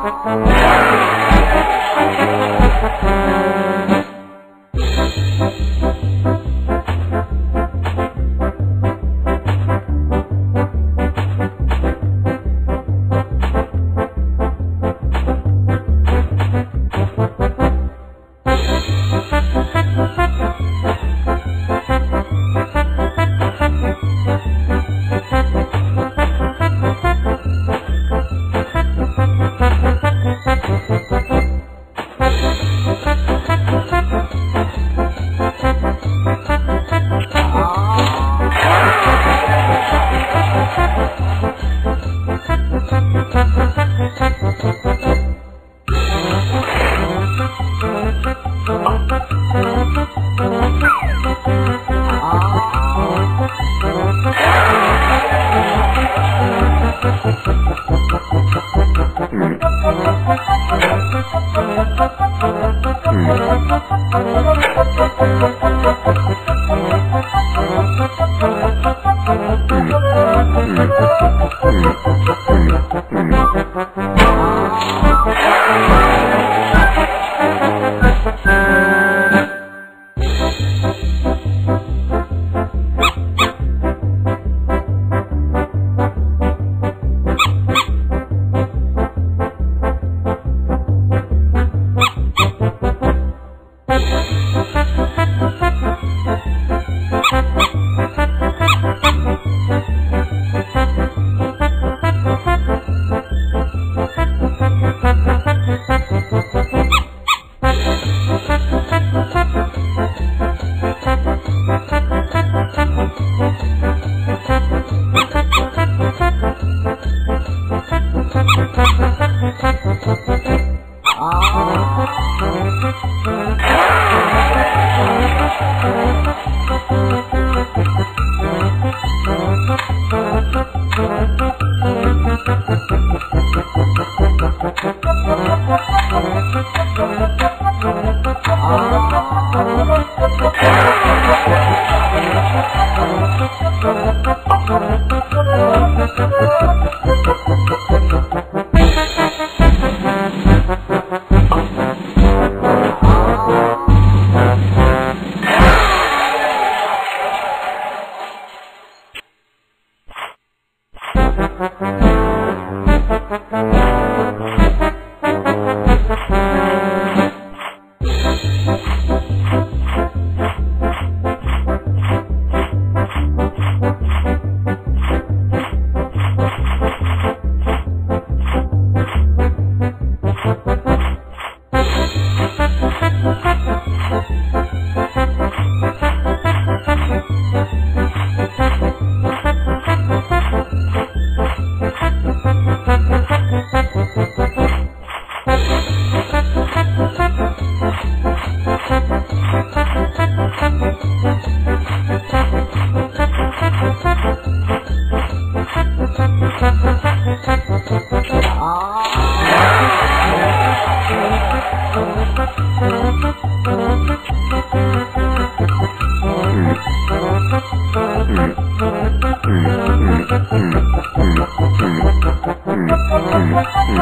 Thank you. Mm-hmm. Ha ha. うん。